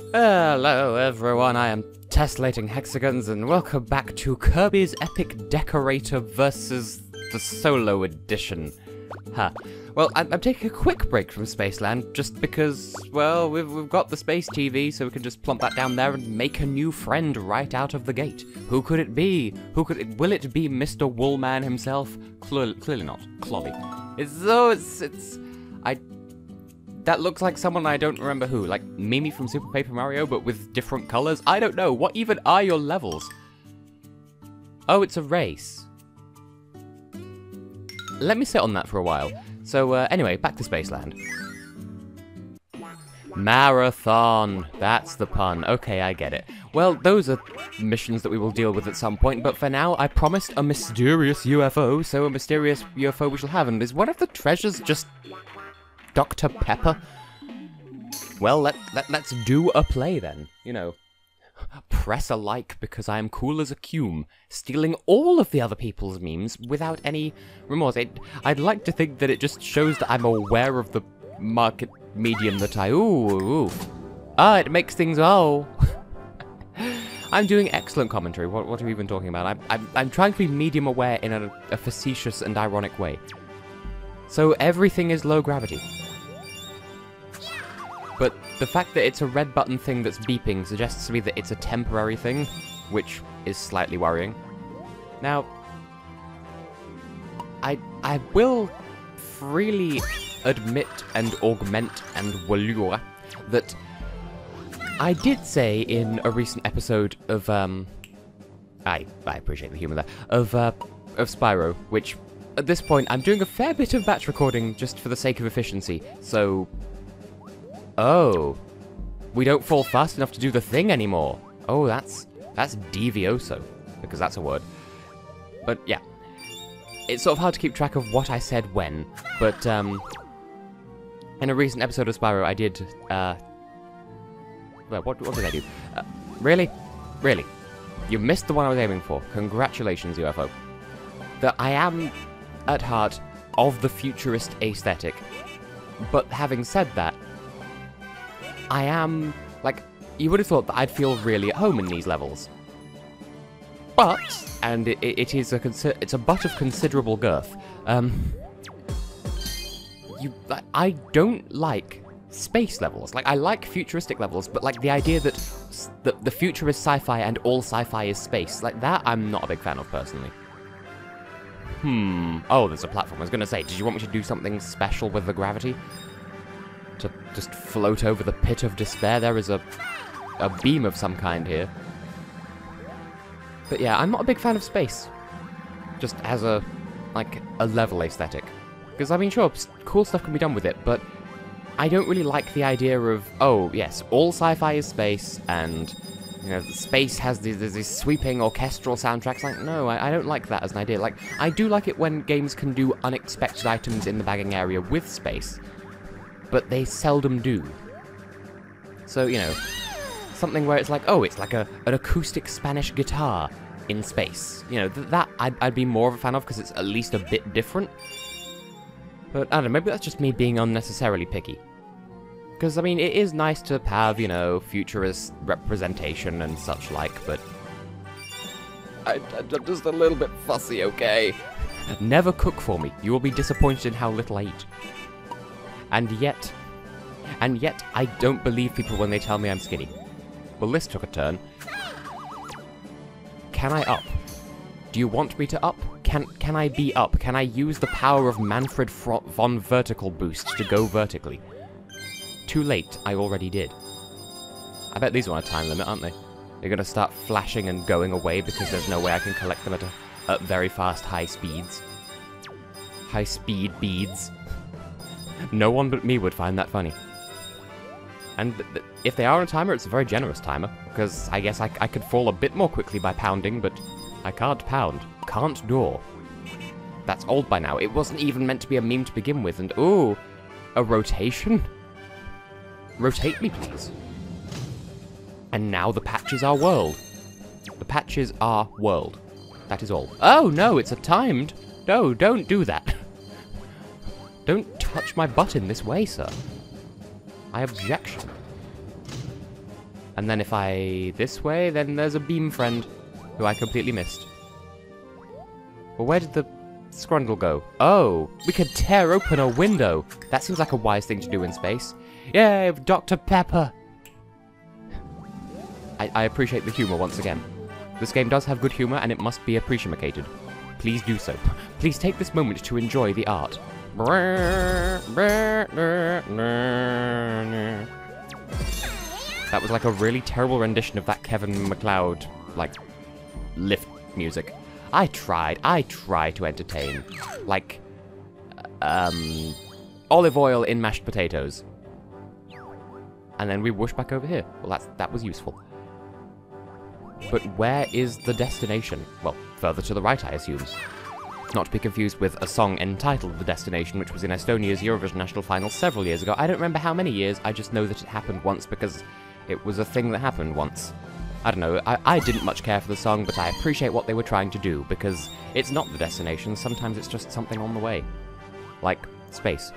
Hello everyone, I am Tessellating Hexagons and welcome back to Kirby's Epic Decorator versus the Solo Edition. Huh. Well, I'm, I'm taking a quick break from Spaceland just because, well, we've, we've got the Space TV, so we can just plump that down there and make a new friend right out of the gate. Who could it be? Who could it, will it be Mr. Woolman himself? Clearly, not. Clobby. It's, so it's, it's, I that looks like someone I don't remember who, like Mimi from Super Paper Mario, but with different colors. I don't know. What even are your levels? Oh, it's a race. Let me sit on that for a while. So, uh, anyway, back to Spaceland. Marathon. That's the pun. Okay, I get it. Well, those are missions that we will deal with at some point, but for now, I promised a mysterious UFO, so a mysterious UFO we shall have. And is one of the treasures just Dr. Pepper? Well, let, let, let's do a play then, you know. Press a like because I am cool as a cume, stealing all of the other people's memes without any remorse. It, I'd like to think that it just shows that I'm aware of the market medium that I... Ooh, ooh. Ah, it makes things... Oh. I'm doing excellent commentary. What, what are we even talking about? I'm, I'm, I'm trying to be medium aware in a, a facetious and ironic way. So everything is low gravity. But the fact that it's a red button thing that's beeping suggests to me that it's a temporary thing, which is slightly worrying. Now, I I will freely admit and augment and walure that I did say in a recent episode of um I I appreciate the humor there of uh of Spyro, which at this point I'm doing a fair bit of batch recording just for the sake of efficiency. So Oh. We don't fall fast enough to do the thing anymore. Oh, that's that's devioso, because that's a word. But yeah, it's sort of hard to keep track of what I said when. But um, in a recent episode of Spyro, I did. Uh, well, what what did I do? Uh, really, really, you missed the one I was aiming for. Congratulations, UFO. That I am, at heart, of the futurist aesthetic. But having said that, I am, like, you would have thought that I'd feel really at home in these levels. But, and it, it is a it's a butt of considerable girth. Um, you, I don't like space levels. Like, I like futuristic levels, but like the idea that the, the future is sci-fi and all sci-fi is space, like that, I'm not a big fan of personally. Hmm. Oh, there's a platform. I was gonna say, did you want me to do something special with the gravity? To just float over the pit of despair. There is a, a beam of some kind here. But yeah, I'm not a big fan of space. Just as a, like, a level aesthetic. Because, I mean, sure, cool stuff can be done with it, but I don't really like the idea of, oh, yes, all sci-fi is space, and, you know, space has these, these sweeping orchestral soundtracks. Like, no, I, I don't like that as an idea. Like, I do like it when games can do unexpected items in the bagging area with space but they seldom do. So, you know, something where it's like, oh, it's like a, an acoustic Spanish guitar in space. You know, th that I'd, I'd be more of a fan of because it's at least a bit different. But I don't know, maybe that's just me being unnecessarily picky. Because, I mean, it is nice to have, you know, futurist representation and such like, but... I, I'm just a little bit fussy, okay? Never cook for me. You will be disappointed in how little I eat. And yet, and yet I don't believe people when they tell me I'm skinny. Well, this took a turn. Can I up? Do you want me to up? Can can I be up? Can I use the power of Manfred von Vertical Boost to go vertically? Too late, I already did. I bet these are on a time limit, aren't they? They're gonna start flashing and going away because there's no way I can collect them at, a, at very fast high speeds. High speed beads. No one but me would find that funny. And th th if they are on a timer, it's a very generous timer, because I guess I, I could fall a bit more quickly by pounding, but I can't pound. Can't door. That's old by now. It wasn't even meant to be a meme to begin with, and ooh, a rotation? Rotate me, please. And now the patches are world. The patches are world. That is all. Oh, no, it's a timed. No, don't do that. Don't touch my butt in this way, sir. I objection. And then if I this way, then there's a beam friend who I completely missed. Well, where did the Scrundle go? Oh, we could tear open a window. That seems like a wise thing to do in space. Yay, Dr. Pepper! I, I appreciate the humor once again. This game does have good humor and it must be appreciated. Please do so. Please take this moment to enjoy the art. That was like a really terrible rendition of that Kevin MacLeod, like, lift music. I tried, I tried to entertain. Like, um, olive oil in mashed potatoes. And then we whoosh back over here. Well, that's, that was useful. But where is the destination? Well, further to the right, I assume. Not to be confused with a song entitled The Destination, which was in Estonia's Eurovision National Final several years ago. I don't remember how many years, I just know that it happened once because it was a thing that happened once. I don't know, I, I didn't much care for the song, but I appreciate what they were trying to do, because it's not the destination, sometimes it's just something on the way. Like, space.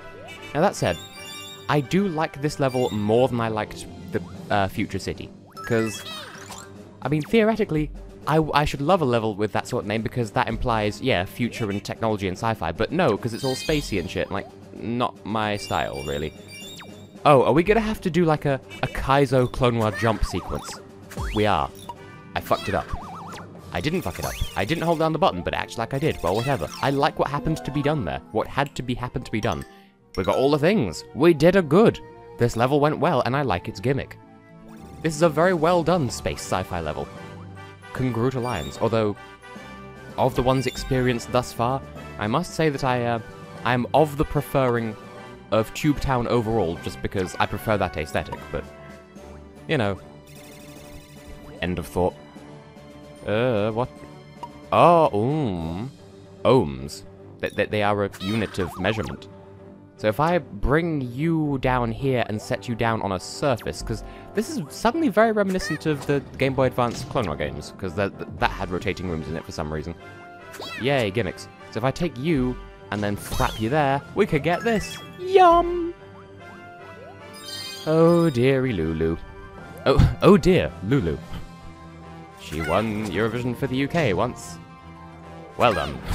Now that said, I do like this level more than I liked the uh, Future City, because, I mean, theoretically, I, I should love a level with that sort of name because that implies, yeah, future and technology and sci-fi, but no, because it's all spacey and shit, like, not my style, really. Oh, are we gonna have to do like a, a Kaizo Klonoa jump sequence? We are. I fucked it up. I didn't fuck it up. I didn't hold down the button, but act like I did. Well, whatever. I like what happened to be done there. What had to be happened to be done. We got all the things. We did a good. This level went well, and I like its gimmick. This is a very well done space sci-fi level. Congruent Alliance, although of the ones experienced thus far, I must say that I, uh, I'm of the preferring of Tube Town overall, just because I prefer that aesthetic, but, you know. End of thought. Uh, what? Oh, um, ohms. They, they, they are a unit of measurement. So if I bring you down here and set you down on a surface, because this is suddenly very reminiscent of the Game Boy Advance Klonoa games, because that, that had rotating rooms in it for some reason. Yay, gimmicks. So if I take you and then flap you there, we could get this. Yum! Oh dearie Lulu. Oh, oh dear, Lulu. She won Eurovision for the UK once. Well done.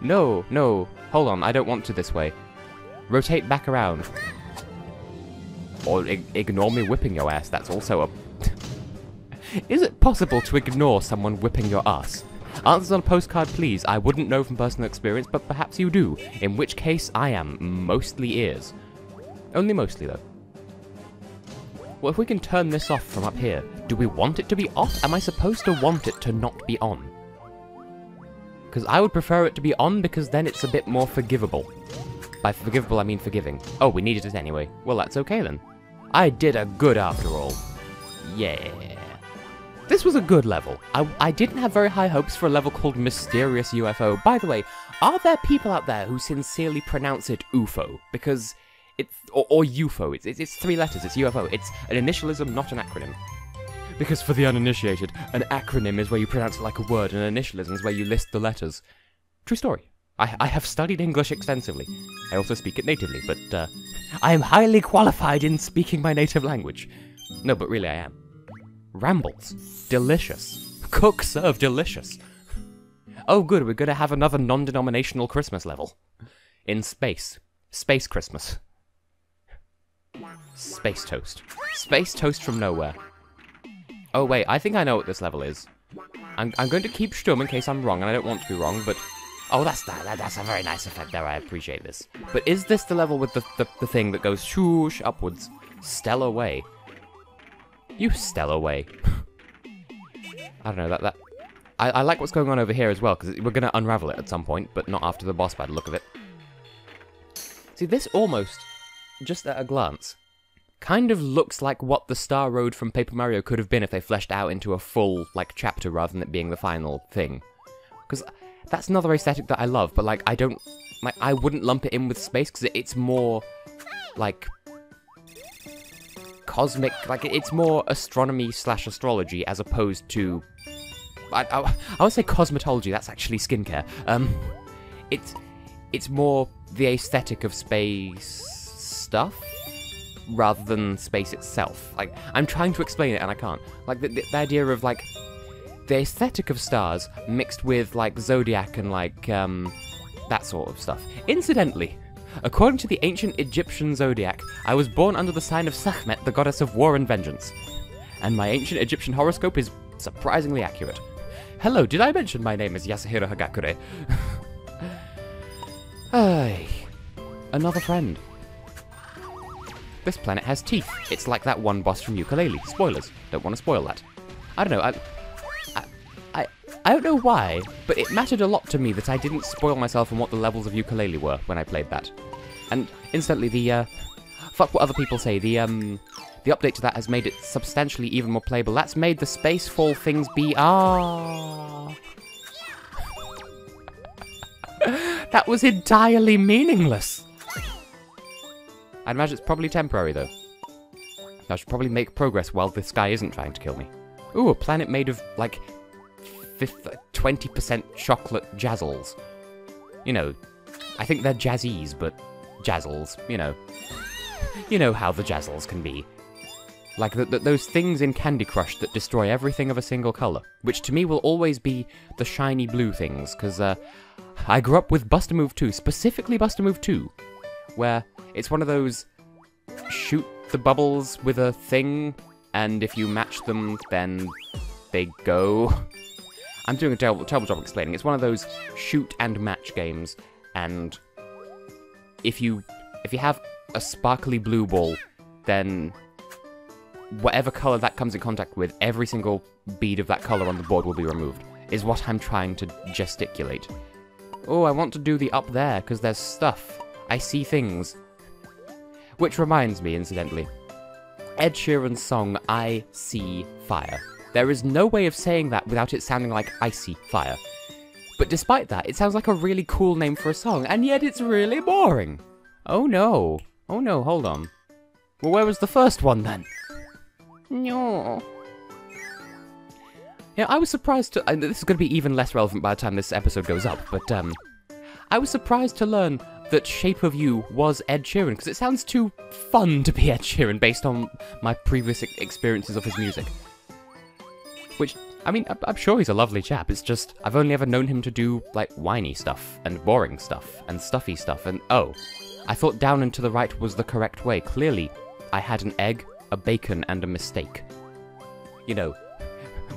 No, no, hold on, I don't want to this way. Rotate back around. Or ignore me whipping your ass, that's also a... Is it possible to ignore someone whipping your ass? Answers on a postcard, please. I wouldn't know from personal experience, but perhaps you do. In which case, I am mostly ears. Only mostly, though. Well, if we can turn this off from up here, do we want it to be off? Am I supposed to want it to not be on? Because I would prefer it to be on because then it's a bit more forgivable. By forgivable, I mean forgiving. Oh, we needed it anyway. Well, that's okay then. I did a good after all. Yeah. This was a good level. I, I didn't have very high hopes for a level called Mysterious UFO. By the way, are there people out there who sincerely pronounce it UFO? Because it's, or, or UFO, it's, it's, it's three letters, it's UFO. It's an initialism, not an acronym. Because for the uninitiated, an acronym is where you pronounce it like a word, and an initialism is where you list the letters. True story. I, I have studied English extensively. I also speak it natively, but uh, I am highly qualified in speaking my native language. No, but really I am. Rambles. Delicious. Cook serve delicious. Oh good, we're gonna have another non-denominational Christmas level. In space. Space Christmas. Space Toast. Space Toast from nowhere. Oh wait, I think I know what this level is. I'm, I'm going to keep Sturm in case I'm wrong, and I don't want to be wrong, but... Oh, that's that, that's a very nice effect there, I appreciate this. But is this the level with the, the, the thing that goes shoosh upwards? Stellar Way. You Stellar Way. I don't know, that... that I, I like what's going on over here as well, because we're going to unravel it at some point, but not after the boss by the look of it. See, this almost, just at a glance, kind of looks like what the Star Road from Paper Mario could have been if they fleshed out into a full, like, chapter rather than it being the final thing. Because that's another aesthetic that I love, but, like, I don't... I wouldn't lump it in with space, because it's more, like... Cosmic, like, it's more astronomy slash astrology as opposed to... I, I, I would say cosmetology, that's actually skincare. Um, it's, it's more the aesthetic of space stuff? Rather than space itself. Like, I'm trying to explain it and I can't. Like, the, the, the idea of, like, the aesthetic of stars mixed with, like, zodiac and, like, um, that sort of stuff. Incidentally, according to the ancient Egyptian zodiac, I was born under the sign of Sekhmet, the goddess of war and vengeance. And my ancient Egyptian horoscope is surprisingly accurate. Hello, did I mention my name is Yasuhiro Hagakure? Another friend. This planet has teeth. It's like that one boss from Yooka-Laylee. Spoilers. Don't want to spoil that. I don't know. I, I, I, don't know why, but it mattered a lot to me that I didn't spoil myself on what the levels of Yooka-Laylee were when I played that. And incidentally, the uh, fuck what other people say. The um, the update to that has made it substantially even more playable. That's made the spacefall things be ah. that was entirely meaningless. I'd imagine it's probably temporary, though. I should probably make progress while this guy isn't trying to kill me. Ooh, a planet made of, like, 20% chocolate jazzles. You know, I think they're jazzies, but jazzles, you know. You know how the jazzles can be. Like the, the, those things in Candy Crush that destroy everything of a single colour, which to me will always be the shiny blue things, because uh, I grew up with Bust-a-Move 2, specifically Bust-a-Move 2, where it's one of those shoot the bubbles with a thing, and if you match them, then they go. I'm doing a terrible, terrible job explaining. It's one of those shoot and match games, and if you if you have a sparkly blue ball, then whatever color that comes in contact with, every single bead of that color on the board will be removed. Is what I'm trying to gesticulate. Oh, I want to do the up there because there's stuff. I see things. Which reminds me, incidentally, Ed Sheeran's song I See Fire. There is no way of saying that without it sounding like icy fire. But despite that, it sounds like a really cool name for a song, and yet it's really boring. Oh no. Oh no, hold on. Well, where was the first one then? No. Yeah, I was surprised to. this is going to be even less relevant by the time this episode goes up, but um, I was surprised to learn that Shape of You was Ed Sheeran, because it sounds too fun to be Ed Sheeran based on my previous experiences of his music. Which, I mean, I'm sure he's a lovely chap, it's just, I've only ever known him to do, like, whiny stuff, and boring stuff, and stuffy stuff, and oh, I thought down and to the right was the correct way. Clearly, I had an egg, a bacon, and a mistake. You know,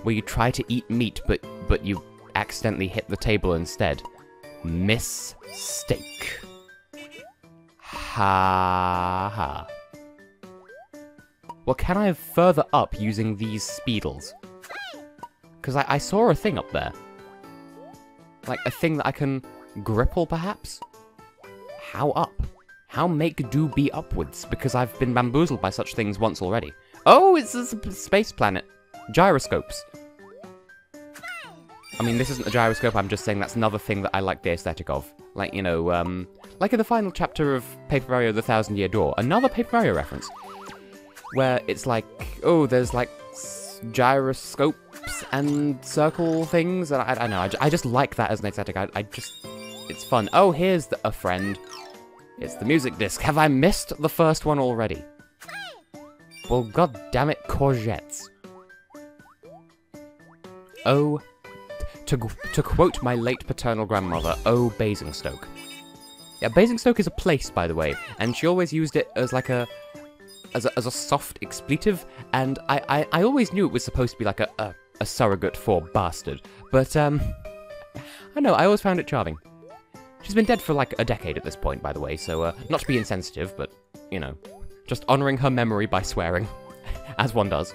where you try to eat meat, but, but you accidentally hit the table instead. Mistake. Ha ha. Well, can I further up using these speedles? Because I, I saw a thing up there. Like, a thing that I can gripple, perhaps? How up? How make do be upwards? Because I've been bamboozled by such things once already. Oh, it's a space planet. Gyroscopes. I mean, this isn't a gyroscope, I'm just saying that's another thing that I like the aesthetic of. Like, you know, um, like in the final chapter of Paper Mario The Thousand Year Door, another Paper Mario reference, where it's like, oh, there's like gyroscopes and circle things, and I, I don't know, I, I, just like that as an aesthetic, I, I just, it's fun. Oh, here's the, a friend. It's the music disc. Have I missed the first one already? Well, god damn it, courgettes. Oh, to, to quote my late paternal grandmother, oh Basingstoke. Yeah, Basingstoke is a place, by the way, and she always used it as like a as a, as a soft expletive, and I, I, I always knew it was supposed to be like a, a, a surrogate for bastard, but um, I know, I always found it charming. She's been dead for like a decade at this point, by the way, so uh, not to be insensitive, but, you know, just honouring her memory by swearing, as one does.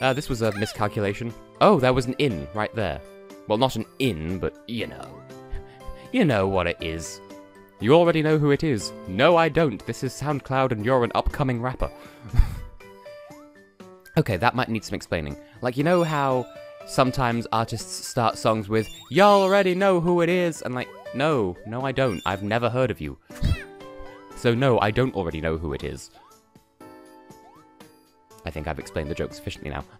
Uh, this was a miscalculation. Oh, there was an inn right there. Well, not an inn, but you know. You know what it is. You already know who it is. No, I don't. This is SoundCloud and you're an upcoming rapper. okay, that might need some explaining. Like, you know how sometimes artists start songs with, Y'all already know who it is, and like, no, no I don't. I've never heard of you. so no, I don't already know who it is. I think I've explained the joke sufficiently now.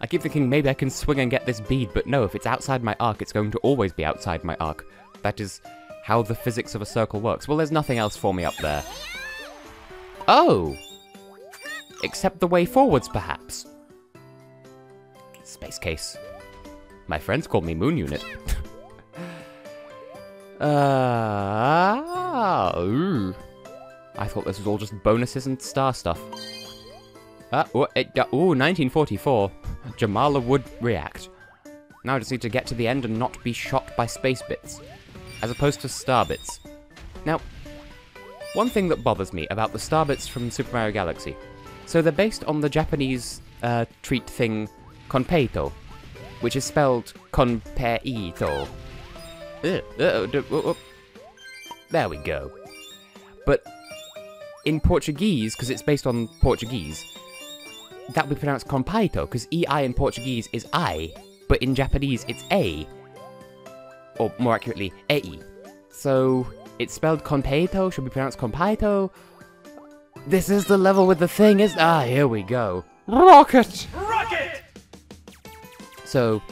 I keep thinking maybe I can swing and get this bead, but no, if it's outside my arc, it's going to always be outside my arc. That is how the physics of a circle works. Well, there's nothing else for me up there. Oh! except the way forwards, perhaps. Space case. My friends call me Moon Unit. uh, ooh. I thought this was all just bonuses and star stuff. Uh, oh, it, uh, ooh, 1944. Jamala would react. Now I just need to get to the end and not be shot by space bits, as opposed to star bits. Now, one thing that bothers me about the star bits from Super Mario Galaxy. So they're based on the Japanese uh, treat thing Konpeito, which is spelled Conpeito. Uh, uh, there we go. But in Portuguese, because it's based on Portuguese, that would be pronounced Conpeito, because EI in Portuguese is I, but in Japanese it's A. Or more accurately, EI. So it's spelled Conpeito, should be pronounced Conpeito. This is the level with the thing, is Ah, here we go. Rocket! Rocket! So,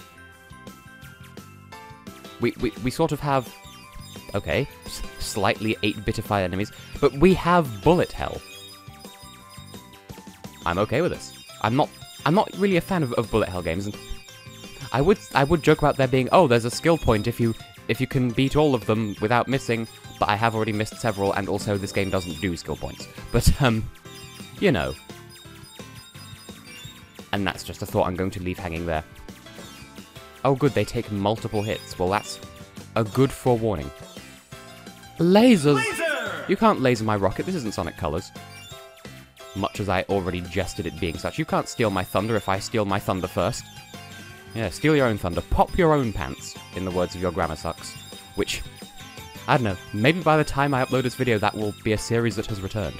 we, we, we sort of have, okay, slightly 8-bitified enemies, but we have bullet hell. I'm okay with this. I'm not, I'm not really a fan of, of bullet hell games, and I would, I would joke about there being, oh, there's a skill point if you, if you can beat all of them without missing, but I have already missed several, and also this game doesn't do skill points. But, um, you know. And that's just a thought I'm going to leave hanging there. Oh good, they take multiple hits. Well, that's a good forewarning. Lasers! Laser! You can't laser my rocket, this isn't Sonic Colors. Much as I already jested it being such. You can't steal my thunder if I steal my thunder first. Yeah, steal your own thunder. Pop your own pants, in the words of your grammar sucks. Which, I don't know, maybe by the time I upload this video that will be a series that has returned.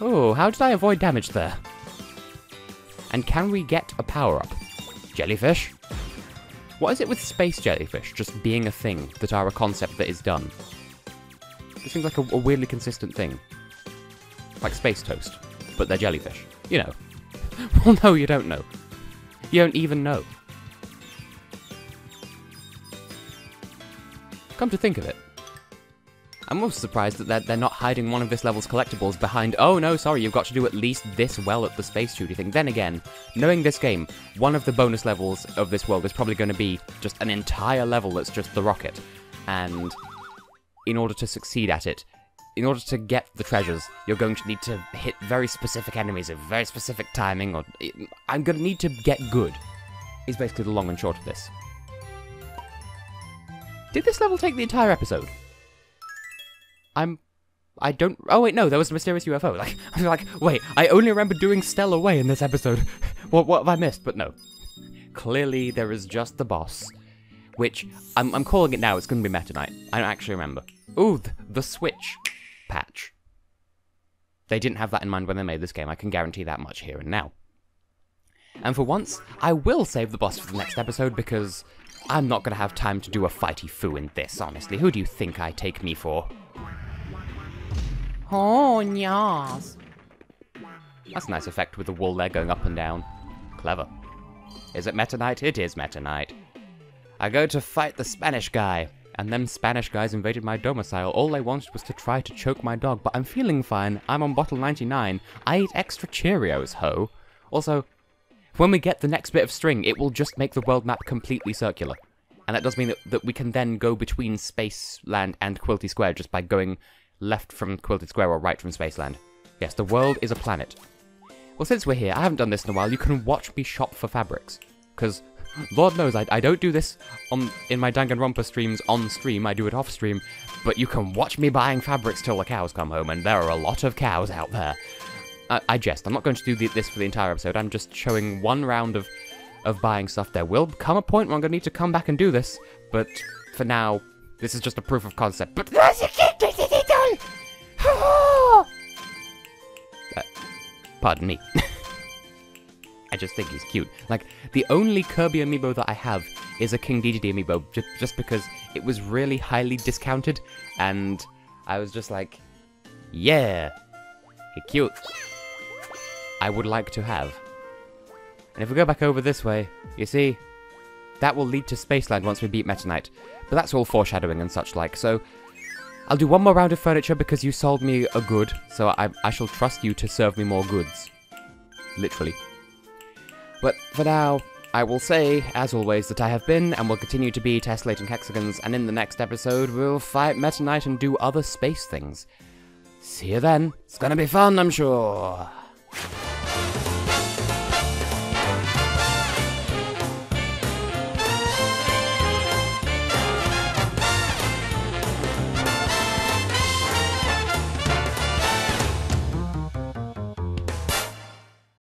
Oh, how did I avoid damage there? And can we get a power-up? Jellyfish? What is it with space jellyfish just being a thing that are a concept that is done? It seems like a, a weirdly consistent thing. Like space toast, but they're jellyfish. You know. well, no, you don't know. You don't even know. Come to think of it, I'm most surprised that they're, they're not hiding one of this level's collectibles behind, oh no, sorry, you've got to do at least this well at the space shooty thing. Then again, knowing this game, one of the bonus levels of this world is probably going to be just an entire level that's just the rocket. And in order to succeed at it, in order to get the treasures, you're going to need to hit very specific enemies at very specific timing, or eh, I'm going to need to get good, is basically the long and short of this. Did this level take the entire episode? I'm I don't. Oh wait, no, there was a mysterious UFO. Like I was like, wait, I only remember doing Stellar Way in this episode. what what have I missed? But no, clearly there is just the boss, which I'm I'm calling it now. It's going to be Meta Knight. I don't actually remember. Ooh, the, the Switch patch. They didn't have that in mind when they made this game. I can guarantee that much here and now. And for once, I will save the boss for the next episode because I'm not going to have time to do a fighty foo in this. Honestly, who do you think I take me for? Oh, yes. That's a nice effect with the wool there going up and down. Clever. Is it Meta Knight? It is Meta Knight. I go to fight the Spanish guy, and them Spanish guys invaded my domicile. All they wanted was to try to choke my dog, but I'm feeling fine. I'm on bottle 99. I eat extra Cheerios, ho. Also, when we get the next bit of string, it will just make the world map completely circular. And that does mean that, that we can then go between Spaceland and Quilty Square just by going left from Quilted Square or right from Spaceland. Yes, the world is a planet. Well, since we're here, I haven't done this in a while, you can watch me shop for fabrics. Because, Lord knows, I, I don't do this on in my Danganronpa streams on stream, I do it off stream, but you can watch me buying fabrics till the cows come home, and there are a lot of cows out there. I, I jest, I'm not going to do the, this for the entire episode, I'm just showing one round of, of buying stuff. There will come a point where I'm going to need to come back and do this, but for now, this is just a proof of concept. But uh, pardon me. Just think he's cute. Like, the only Kirby amiibo that I have is a King Dedede amiibo, just, just because it was really highly discounted, and I was just like, yeah, he cute. I would like to have. And if we go back over this way, you see, that will lead to Spaceland once we beat Meta Knight. But that's all foreshadowing and such like, so I'll do one more round of furniture because you sold me a good, so I, I shall trust you to serve me more goods. Literally. But for now, I will say, as always, that I have been and will continue to be tessellating hexagons, and in the next episode, we'll fight Meta Knight and do other space things. See you then. It's gonna be fun, I'm sure.